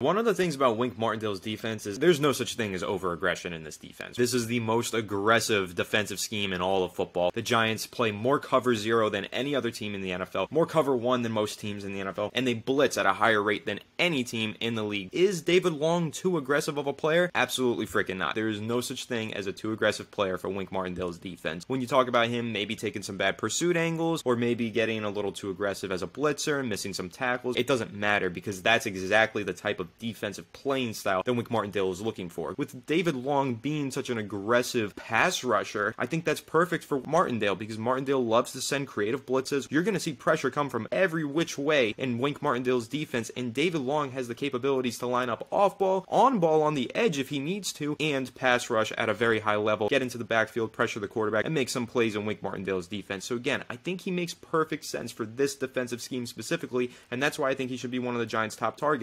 One of the things about Wink Martindale's defense is there's no such thing as over aggression in this defense. This is the most aggressive defensive scheme in all of football. The Giants play more cover zero than any other team in the NFL, more cover one than most teams in the NFL, and they blitz at a higher rate than any team in the league. Is David Long too aggressive of a player? Absolutely freaking not. There is no such thing as a too aggressive player for Wink Martindale's defense. When you talk about him maybe taking some bad pursuit angles or maybe getting a little too aggressive as a blitzer, and missing some tackles, it doesn't matter because that's exactly the type of defensive playing style that Wink Martindale is looking for. With David Long being such an aggressive pass rusher, I think that's perfect for Martindale because Martindale loves to send creative blitzes. You're going to see pressure come from every which way in Wink Martindale's defense, and David Long has the capabilities to line up off ball, on ball on the edge if he needs to, and pass rush at a very high level, get into the backfield, pressure the quarterback, and make some plays in Wink Martindale's defense. So again, I think he makes perfect sense for this defensive scheme specifically, and that's why I think he should be one of the Giants' top targets.